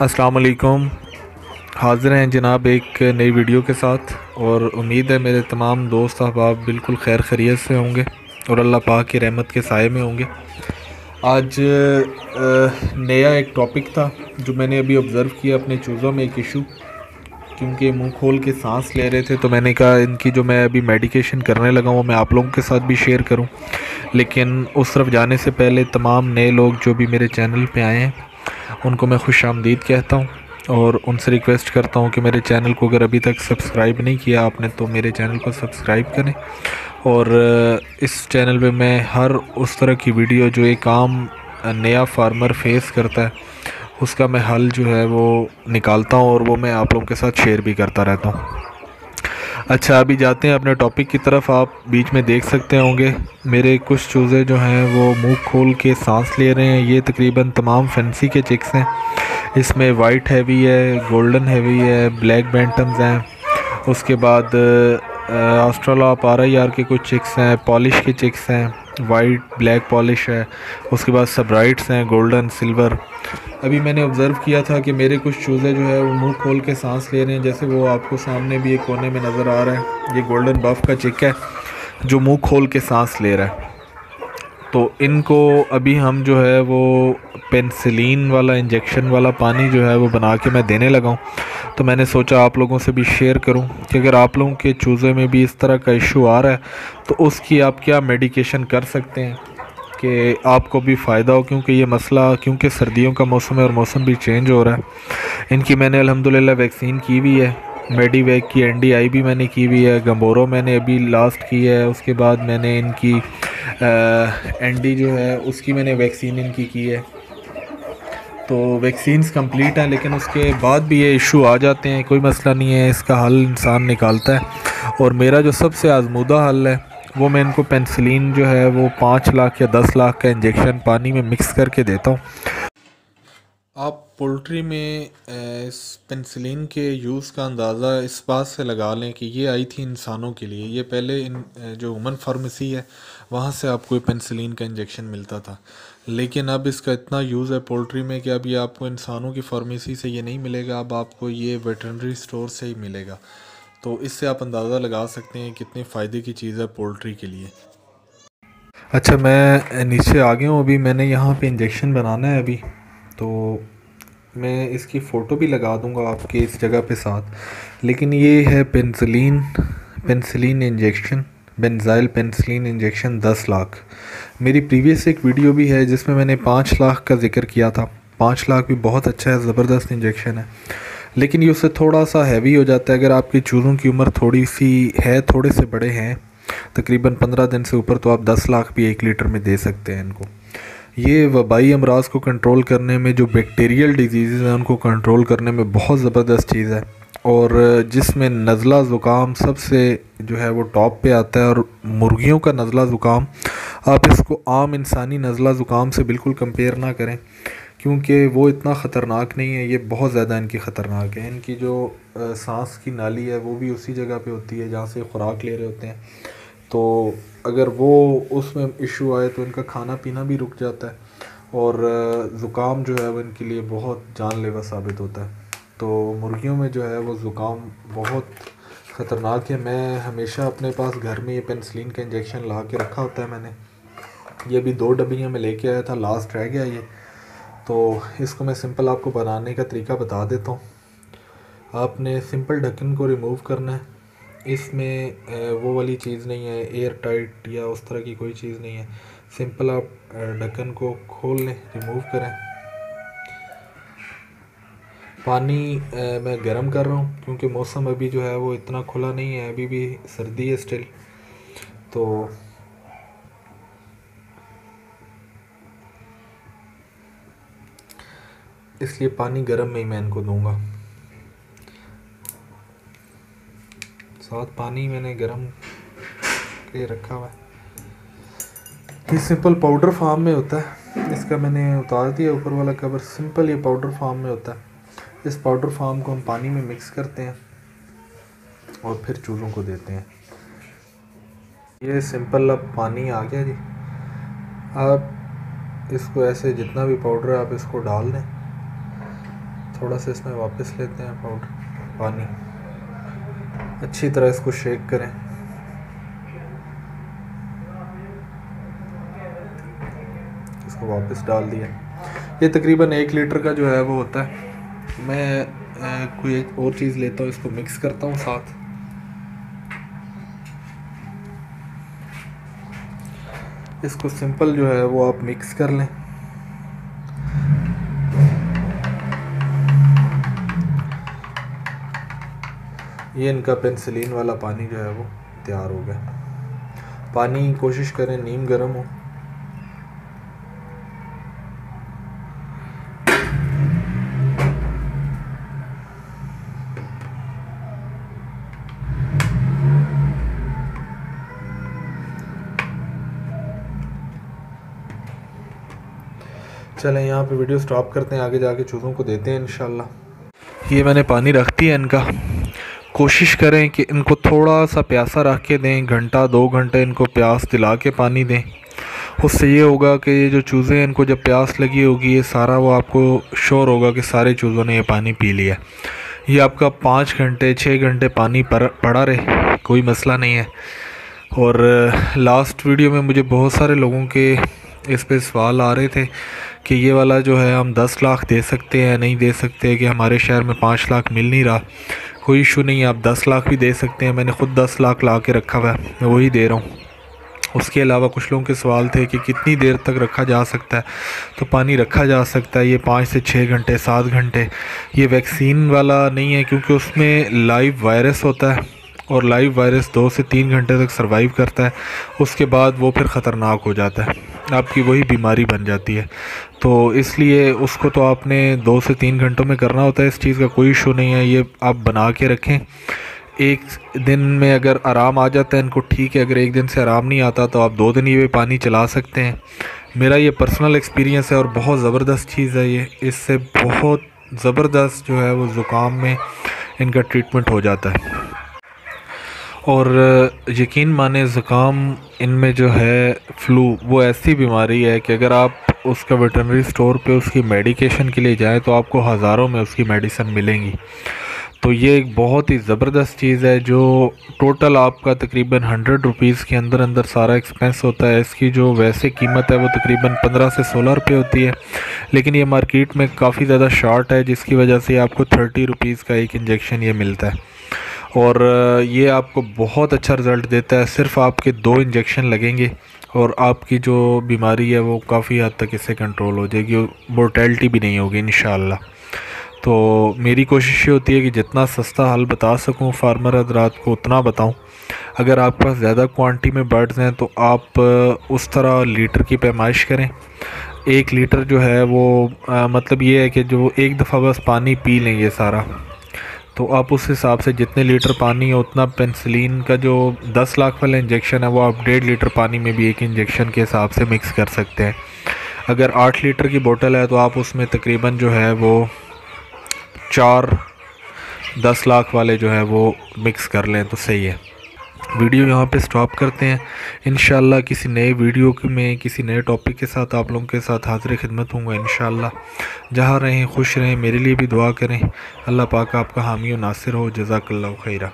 अस्सलाम वालेकुम। हाज़िर हैं जनाब एक नई वीडियो के साथ और उम्मीद है मेरे तमाम दोस्त अहबाब बिल्कुल खैर खरीत से होंगे और अल्लाह पाक की रहमत के साय में होंगे। आज नया एक टॉपिक था जो मैंने अभी ऑब्ज़र्व किया अपने चूज़ों में एक इशू क्योंकि मुँह खोल के सांस ले रहे थे तो मैंने कहा इनकी जो मैं अभी मेडिकेशन करने लगा हूँ मैं आप लोगों के साथ भी शेयर करूँ। लेकिन उस तरफ़ जाने से पहले तमाम नए लोग जो भी मेरे चैनल पे आए हैं उनको मैं खुश आमदीद कहता हूँ और उनसे रिक्वेस्ट करता हूँ कि मेरे चैनल को अगर अभी तक सब्सक्राइब नहीं किया आपने तो मेरे चैनल को सब्सक्राइब करें। और इस चैनल पे मैं हर उस तरह की वीडियो जो एक आम नया फार्मर फेस करता है, उसका मैं हल जो है वो निकालता हूँ और वो मैं आप लोगों के साथ शेयर भी करता रहता हूँ। अच्छा अभी जाते हैं अपने टॉपिक की तरफ़। आप बीच में देख सकते होंगे, मेरे कुछ चूज़े जो हैं, वो मुँह खोल के सांस ले रहे हैं। ये तकरीबन तमाम फैंसी के चिक्स हैं। इसमें वाइट हैवी है गोल्डन हैवी है ब्लैक बैंटम्स हैं। उसके बाद ऑस्ट्रोला पारा यार के कुछ चिक्स हैं पॉलिश के चिक्स हैं। वाइट ब्लैक पॉलिश है, उसके बाद सब राइट्स हैं गोल्डन सिल्वर अभी मैंने ऑब्ज़र्व किया था कि मेरे कुछ चूज़े जो है, वो मुँह खोल के सांस ले रहे हैं, जैसे वो आपको सामने भी एक कोने में नज़र आ रहा है। ये गोल्डन बफ का चिक है, जो मुँह खोल के सांस ले रहा है। तो इनको अभी हम जो है वो पेंसिलीन वाला इंजेक्शन वाला पानी जो है वो बना के मैं देने लगा हूँ। तो मैंने सोचा आप लोगों से भी शेयर करूँ कि अगर आप लोगों के चूज़े में भी इस तरह का इशू आ रहा है तो उसकी आप क्या मेडिकेशन कर सकते हैं कि आपको भी फ़ायदा हो, क्योंकि ये मसला, क्योंकि सर्दियों का मौसम है और मौसम भी चेंज हो रहा है। इनकी मैंने अल्हम्दुलिल्लाह वैक्सीन की हुई है मेडीवैक की एनडीआई भी मैंने की हुई है गम्बोरो मैंने अभी लास्ट की है, उसके बाद मैंने इनकी एनडी जो है, उसकी मैंने वैक्सीन इनकी की है। तो वैक्सीन्स कंप्लीट हैं, लेकिन उसके बाद भी ये इशू आ जाते हैं, कोई मसला नहीं है, इसका हल इंसान निकालता है। और मेरा जो सबसे आजमूदा हल है, वो मैं इनको पेंसिलिन जो है, वो पाँच लाख या दस लाख का इंजेक्शन पानी में मिक्स करके देता हूँ। आप पोल्ट्री में इस पेंसिलिन के यूज़ का अंदाज़ा इस बात से लगा लें कि ये आई थी इंसानों के लिए। ये पहले इन जो वुमन फार्मेसी है वहाँ से आपको पेंसिलिन का इंजेक्शन मिलता था। लेकिन अब इसका इतना यूज़ है पोल्ट्री में कि अब ये आपको इंसानों की फार्मेसी से ये नहीं मिलेगा, अब आपको ये वेटनरी स्टोर से ही मिलेगा। तो इससे आप अंदाज़ा लगा सकते हैं कितने फ़ायदे की चीज़ है पोल्ट्री के लिए। अच्छा मैं नीचे आ गया हूँ अभी, मैंने यहाँ पे इंजेक्शन बनाना है अभी। तो मैं इसकी फ़ोटो भी लगा दूँगा आपके इस जगह पे साथ। लेकिन ये है penicillin penicillin injection benzyl penicillin injection दस लाख। मेरी प्रीवियस एक वीडियो भी है, जिसमें मैंने पाँच लाख का ज़िक्र किया था। पाँच लाख भी बहुत अच्छा है, ज़बरदस्त इंजेक्शन है। लेकिन ये उससे थोड़ा सा हैवी हो जाता है। अगर आपके चूज़ों की उम्र थोड़ी सी है, थोड़े से बड़े हैं, तकरीबन पंद्रह दिन से ऊपर तो आप दस लाख भी एक लीटर में दे सकते हैं इनको। ये वबाई अमराज को कंट्रोल करने में, जो बैक्टीरियल डिज़ीज़ हैं, उनको कंट्रोल करने में बहुत ज़बरदस्त चीज़ है। और जिसमें नज़ला ज़ुकाम सबसे जो है वो टॉप पे आता है, और मुर्गियों का नज़ला ज़ुकाम, आप इसको आम इंसानी नज़ला ज़ुकाम से बिल्कुल कंपेयर ना करें, क्योंकि वो इतना ख़तरनाक नहीं है, ये बहुत ज़्यादा इनकी ख़तरनाक है। इनकी जो सांस की नाली है, वो भी उसी जगह पे होती है जहाँ से खुराक ले रहे होते हैं। तो अगर वो उसमें इशू आए तो इनका खाना पीना भी रुक जाता है और ज़ुकाम जो है वो इनके लिए बहुत जानलेवा साबित होता है। तो मुर्गियों में जो है वो ज़ुकाम बहुत ख़तरनाक है। मैं हमेशा अपने पास घर में ये पेंसिलिन का इंजेक्शन ला के रखा होता है मैंने। ये भी दो डब्बियाँ में लेके आया था लास्ट रह गया ये। तो इसको मैं सिंपल आपको बनाने का तरीका बता देता हूँ। आपने सिंपल ढक्कन को रिमूव करना है। इसमें वो वाली चीज़ नहीं है एयर टाइट या उस तरह की कोई चीज़ नहीं है। सिंपल आप ढक्कन को खोल लें रिमूव करें। पानी मैं गर्म कर रहा हूँ, क्योंकि मौसम अभी जो है वो इतना खुला नहीं है, अभी भी सर्दी है स्टिल तो इसलिए पानी गर्म में ही मैं इनको दूँगा। साथ पानी मैंने गर्म के रखा हुआ है। ये सिंपल पाउडर फार्म में होता है। इसका मैंने उतार दिया ऊपर वाला कवर सिंपल ये पाउडर फार्म में होता है। इस पाउडर फार्म को हम पानी में मिक्स करते हैं और फिर चूज़ों को देते हैं। ये सिंपल अब पानी आ गया जी। आप इसको ऐसे जितना भी पाउडर है, आप इसको डाल दें। थोड़ा सा इसमें वापस लेते हैं पाउडर पानी। अच्छी तरह इसको शेक करें। इसको वापस डाल दिया। ये तकरीबन एक लीटर का जो है वो होता है। मैं कोई एक और चीज़ लेता हूँ, इसको मिक्स करता हूँ साथ। इसको सिंपल जो है वो आप मिक्स कर लें। ये इनका पेंसिलिन वाला पानी जो है वो तैयार हो गया। पानी कोशिश करें, नीम गर्म हो। चलें, यहाँ पे वीडियो स्टॉप करते हैं, आगे जाके चूज़ों को देते हैं इन ये मैंने पानी रख दिया इनका। कोशिश करें कि इनको थोड़ा सा प्यासा रख के दें, घंटा, दो घंटे इनको प्यास दिला के पानी दें। उससे ये होगा कि ये जो चूज़े हैं, इनको जब प्यास लगी होगी, ये सारा वो आपको श्योर होगा कि सारे चूज़ों ने ये पानी पी लिया। ये आपका पाँच घंटे छः घंटे पानी पर, पड़ा रहे, कोई मसला नहीं है। और लास्ट वीडियो में मुझे बहुत सारे लोगों के इस पे सवाल आ रहे थे कि ये वाला जो है, हम दस लाख दे सकते हैं नहीं दे सकते कि हमारे शहर में पाँच लाख मिल नहीं रहा। कोई इशू नहीं है आप दस लाख भी दे सकते हैं। मैंने ख़ुद दस लाख ला के रखा हुआ है, मैं वही दे रहा हूँ। उसके अलावा कुछ लोगों के सवाल थे कि कितनी देर तक रखा जा सकता है। तो पानी रखा जा सकता है, ये पाँच से छः घंटे, सात घंटे। ये वैक्सीन वाला नहीं है, क्योंकि उसमें लाइव वायरस होता है और लाइव वायरस दो से तीन घंटे तक सरवाइव करता है। उसके बाद वो फिर ख़तरनाक हो जाता है। आपकी वही बीमारी बन जाती है। तो इसलिए उसको तो आपने दो से तीन घंटों में करना होता है, इस चीज़ का कोई इशू नहीं है, ये आप बना के रखें। एक दिन में अगर आराम आ जाता है, इनको ठीक है, अगर एक दिन से आराम नहीं आता तो आप दो दिन ये पानी चला सकते हैं। मेरा ये पर्सनल एक्सपीरियंस है और बहुत ज़बरदस्त चीज़ है ये। इससे बहुत ज़बरदस्त जो है वो ज़ुकाम में इनका ट्रीटमेंट हो जाता है। और यकीन माने ज़ुकाम इनमें जो है फ़्लू, वो ऐसी बीमारी है कि अगर आप उसका वेटनरी स्टोर पे उसकी मेडिकेशन के लिए जाएँ तो आपको हज़ारों में उसकी मेडिसन मिलेंगी। तो ये एक बहुत ही ज़बरदस्त चीज़ है जो टोटल आपका तकरीबन हंड्रेड रुपीज़ के अंदर अंदर सारा एक्सपेंस होता है। इसकी जो वैसे कीमत है वो तकरीबन पंद्रह से सोलह रुपये होती है। लेकिन ये मार्केट में काफ़ी ज़्यादा शॉर्ट है, जिसकी वजह से आपको थर्टी रुपीज़ का एक इंजेक्शन ये मिलता है। और ये आपको बहुत अच्छा रिज़ल्ट देता है। सिर्फ़ आपके दो इंजेक्शन लगेंगे और आपकी जो बीमारी है वो काफ़ी हद तक इससे कंट्रोल हो जाएगी मोर्टेलिटी भी नहीं होगी इन तो मेरी कोशिश ये होती है कि जितना सस्ता हल बता सकूँ फार्मर हजरात को उतना बताऊँ। अगर आपके पास ज़्यादा क्वांटिटी में बर्ड्स हैं तो आप उस तरह लीटर की पैमाइश करें। एक लीटर जो है वो आ, मतलब ये है कि जो एक दफ़ा बस पानी पी लें ये सारा। तो आप उस हिसाब से जितने लीटर पानी है, उतना पेंसिलीन का जो 10 लाख वाला इंजेक्शन है, वो आप डेढ़ लीटर पानी में भी एक इंजेक्शन के हिसाब से मिक्स कर सकते हैं। अगर आठ लीटर की बोतल है तो आप उसमें तकरीबन जो है, वो चार दस लाख वाले जो है, वो मिक्स कर लें तो सही है। वीडियो यहाँ पे स्टॉप करते हैं। इन किसी नए वीडियो के में, किसी नए टॉपिक के साथ आप लोगों के साथ हाजिर खिदमत होंगे इन जहाँ रहें, खुश रहें, मेरे लिए भी दुआ करें। अल्लाह पाक आपका हामी नासिर हो। जजाकल्ला खैरा।